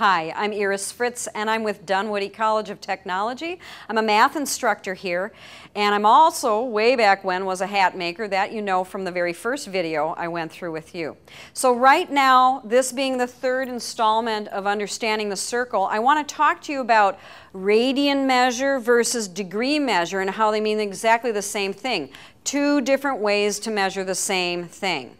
Hi, I'm Eeris Fritz and I'm with Dunwoody College of Technology. I'm a math instructor here and I'm also, way back when, was a hat maker that you know from the very first video I went through with you. So right now, this being the third installment of Understanding the Circle, I want to talk to you about radian measure versus degree measure and how they mean exactly the same thing. Two different ways to measure the same thing.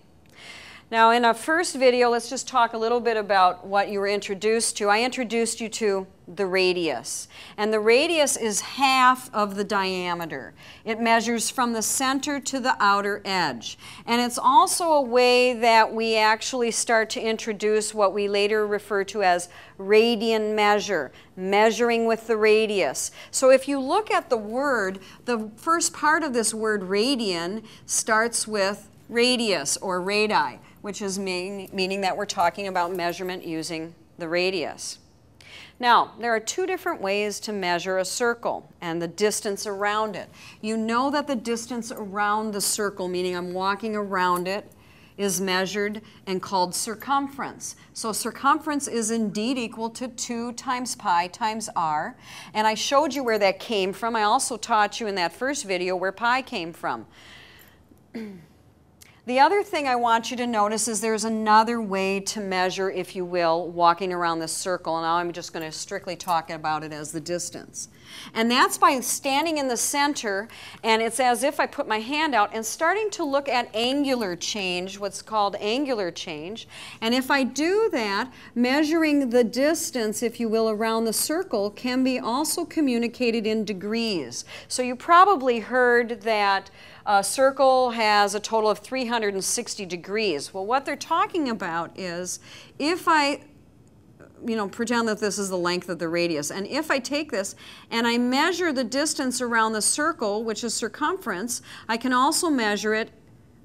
Now in our first video, let's just talk a little bit about what you were introduced to. I introduced you to the radius. And the radius is half of the diameter. It measures from the center to the outer edge. And it's also a way that we actually start to introduce what we later refer to as radian measure, measuring with the radius. So if you look at the word, the first part of this word radian starts with radius or radii which is mean, meaning that we're talking about measurement using the radius. Now, there are two different ways to measure a circle and the distance around it. You know that the distance around the circle, meaning I'm walking around it, is measured and called circumference. So circumference is indeed equal to 2 times pi times r. And I showed you where that came from. I also taught you in that first video where pi came from. The other thing I want you to notice is there's another way to measure, if you will, walking around this circle. And now I'm just going to strictly talk about it as the distance. And that's by standing in the center, and it's as if I put my hand out and starting to look at angular change, what's called angular change. And if I do that, measuring the distance, if you will, around the circle can be also communicated in degrees. So you probably heard that a circle has a total of 360 degrees. Well, what they're talking about is if I you know, pretend that this is the length of the radius. And if I take this and I measure the distance around the circle, which is circumference, I can also measure it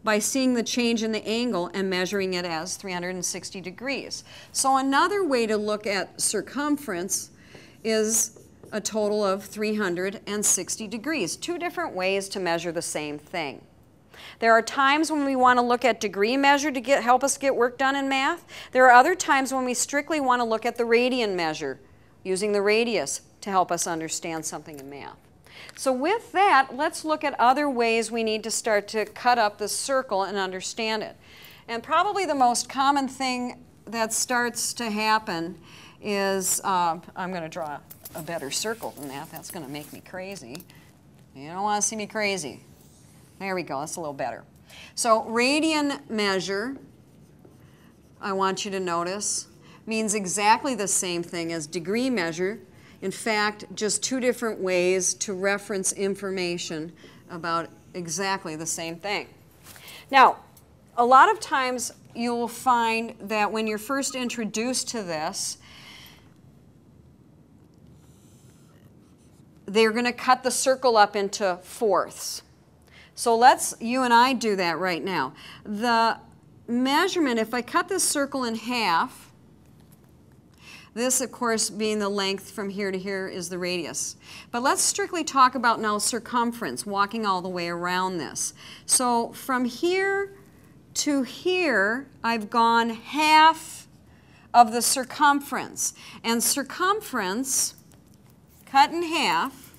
by seeing the change in the angle and measuring it as 360 degrees. So another way to look at circumference is a total of 360 degrees. Two different ways to measure the same thing. There are times when we want to look at degree measure to get, help us get work done in math. There are other times when we strictly want to look at the radian measure, using the radius to help us understand something in math. So with that, let's look at other ways we need to start to cut up the circle and understand it. And probably the most common thing that starts to happen is, uh, I'm going to draw a better circle than that. That's going to make me crazy. You don't want to see me crazy. There we go. That's a little better. So radian measure, I want you to notice, means exactly the same thing as degree measure. In fact, just two different ways to reference information about exactly the same thing. Now, a lot of times you'll find that when you're first introduced to this, they're going to cut the circle up into fourths. So let's, you and I do that right now. The measurement, if I cut this circle in half, this, of course, being the length from here to here is the radius. But let's strictly talk about now circumference, walking all the way around this. So from here to here, I've gone half of the circumference. And circumference cut in half,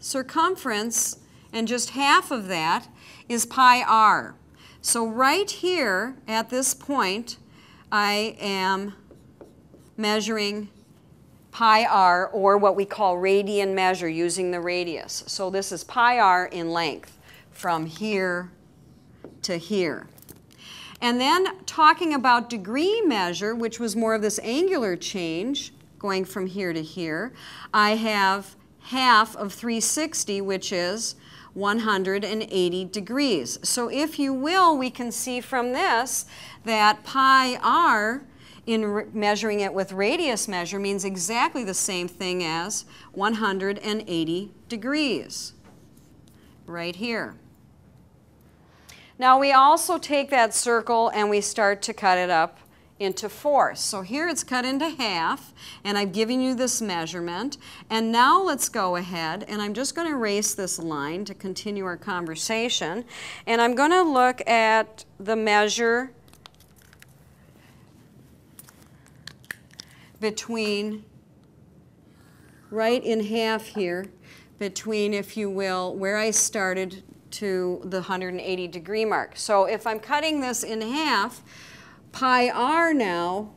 circumference, and just half of that is pi r. So right here at this point, I am measuring pi r, or what we call radian measure, using the radius. So this is pi r in length from here to here. And then talking about degree measure, which was more of this angular change, going from here to here. I have half of 360, which is 180 degrees. So if you will, we can see from this that pi r in measuring it with radius measure means exactly the same thing as 180 degrees right here. Now we also take that circle and we start to cut it up into fourths. So here it's cut into half, and I've given you this measurement. And now let's go ahead, and I'm just going to erase this line to continue our conversation. And I'm going to look at the measure between, right in half here, between, if you will, where I started to the 180 degree mark. So if I'm cutting this in half, pi r now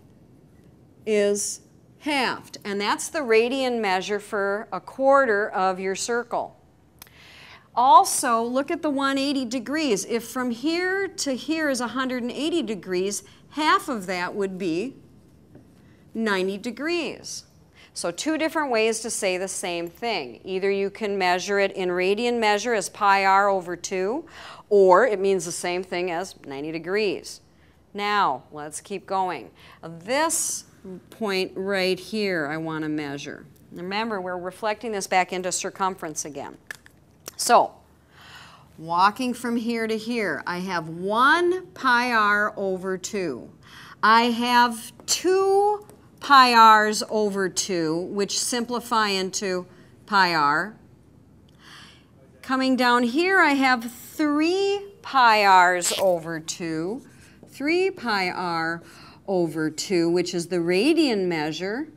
is halved, and that's the radian measure for a quarter of your circle. Also, look at the 180 degrees. If from here to here is 180 degrees, half of that would be 90 degrees. So two different ways to say the same thing. Either you can measure it in radian measure as pi r over 2, or it means the same thing as 90 degrees. Now, let's keep going. This point right here I want to measure. Remember, we're reflecting this back into circumference again. So, walking from here to here, I have 1 pi r over 2. I have 2 pi r's over 2, which simplify into pi r. Coming down here, I have 3 pi r's over 2, 3 pi r over 2, which is the radian measure.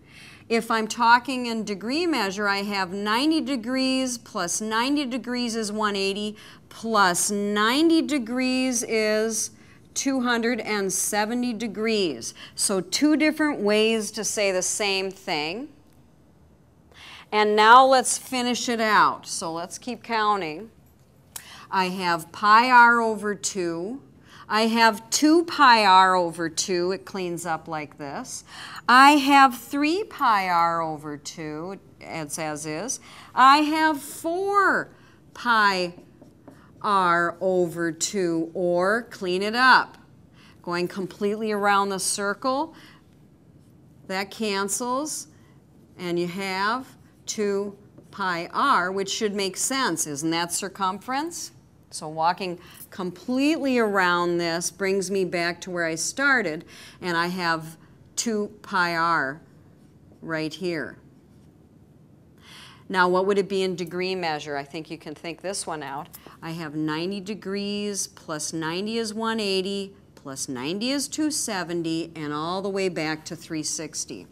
If I'm talking in degree measure, I have 90 degrees plus 90 degrees is 180 plus 90 degrees is 270 degrees. So two different ways to say the same thing. And now let's finish it out. So let's keep counting. I have pi r over 2. I have 2 pi r over 2. It cleans up like this. I have 3 pi r over 2. It's as is. I have 4 pi r over 2, or clean it up. Going completely around the circle, that cancels, and you have 2 pi r, which should make sense. Isn't that circumference? So walking completely around this brings me back to where I started, and I have 2 pi r right here. Now, what would it be in degree measure? I think you can think this one out. I have 90 degrees plus 90 is 180 plus 90 is 270 and all the way back to 360.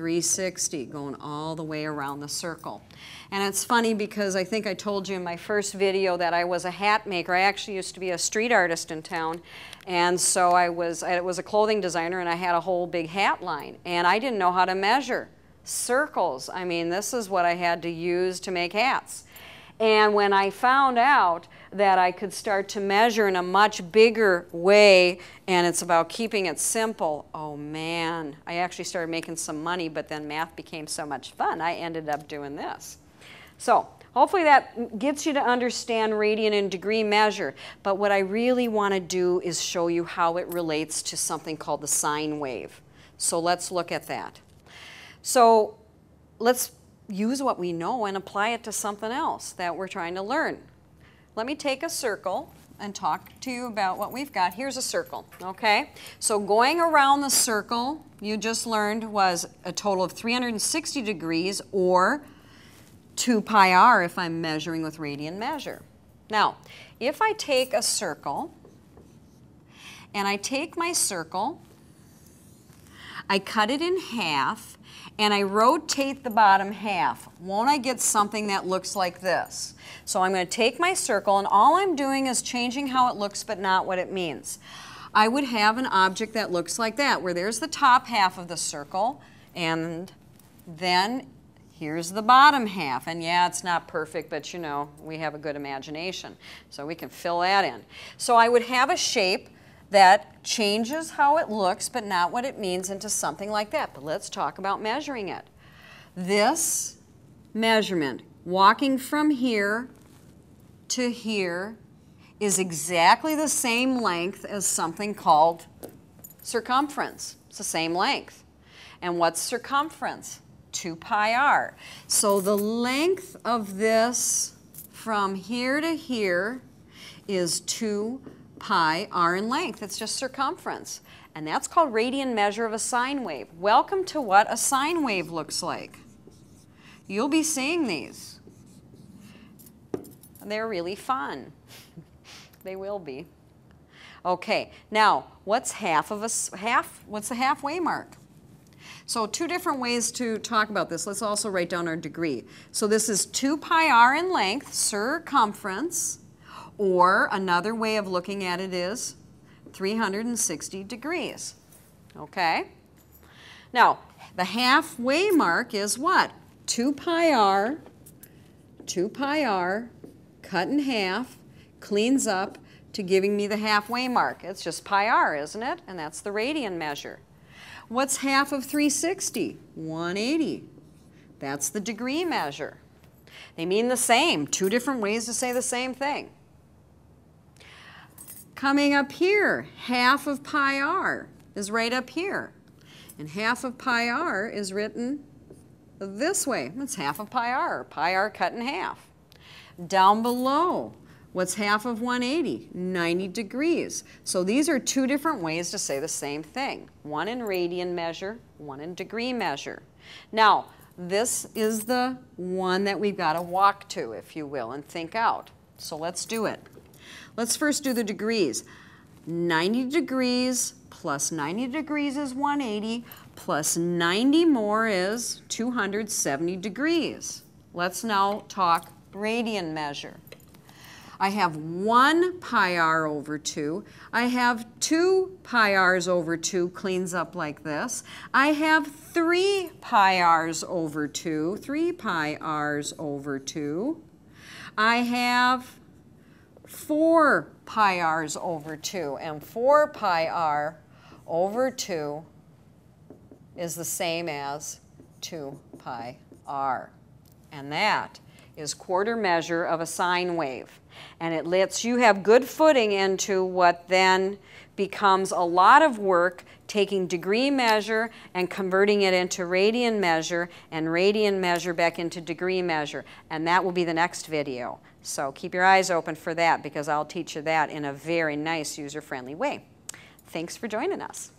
360 going all the way around the circle. And it's funny because I think I told you in my first video that I was a hat maker. I actually used to be a street artist in town. And so I was, I was a clothing designer and I had a whole big hat line. And I didn't know how to measure circles. I mean, this is what I had to use to make hats. And when I found out that I could start to measure in a much bigger way, and it's about keeping it simple, oh man, I actually started making some money, but then math became so much fun, I ended up doing this. So, hopefully that gets you to understand radian and degree measure, but what I really want to do is show you how it relates to something called the sine wave. So let's look at that. So let's use what we know and apply it to something else that we're trying to learn. Let me take a circle and talk to you about what we've got. Here's a circle, okay? So going around the circle, you just learned was a total of 360 degrees or 2 pi r if I'm measuring with radian measure. Now, if I take a circle and I take my circle, I cut it in half, and I rotate the bottom half, won't I get something that looks like this? So I'm going to take my circle and all I'm doing is changing how it looks but not what it means. I would have an object that looks like that where there's the top half of the circle and then here's the bottom half. And yeah, it's not perfect, but you know, we have a good imagination. So we can fill that in. So I would have a shape that changes how it looks but not what it means into something like that. But let's talk about measuring it. This measurement, walking from here to here, is exactly the same length as something called circumference. It's the same length. And what's circumference? 2 pi r. So the length of this from here to here is 2 pi r in length. It's just circumference. And that's called radian measure of a sine wave. Welcome to what a sine wave looks like. You'll be seeing these. They're really fun. they will be. Okay, now what's half of a half? What's the halfway mark? So two different ways to talk about this. Let's also write down our degree. So this is 2 pi r in length, circumference, or another way of looking at it is 360 degrees. Okay? Now, the halfway mark is what? 2 pi r, 2 pi r, cut in half, cleans up to giving me the halfway mark. It's just pi r, isn't it? And that's the radian measure. What's half of 360? 180. That's the degree measure. They mean the same, two different ways to say the same thing. Coming up here, half of pi r is right up here. And half of pi r is written this way. It's half of pi r, pi r cut in half. Down below, what's half of 180? 90 degrees. So these are two different ways to say the same thing. One in radian measure, one in degree measure. Now, this is the one that we've got to walk to, if you will, and think out. So let's do it. Let's first do the degrees. 90 degrees plus 90 degrees is 180, plus 90 more is 270 degrees. Let's now talk radian measure. I have 1 pi r over 2. I have 2 pi r's over 2, cleans up like this. I have 3 pi r's over 2, 3 pi r's over 2. I have 4 pi r's over 2, and 4 pi r over 2 is the same as 2 pi r. And that is quarter measure of a sine wave. And it lets you have good footing into what then becomes a lot of work taking degree measure and converting it into radian measure and radian measure back into degree measure. And that will be the next video. So keep your eyes open for that because I'll teach you that in a very nice user-friendly way. Thanks for joining us.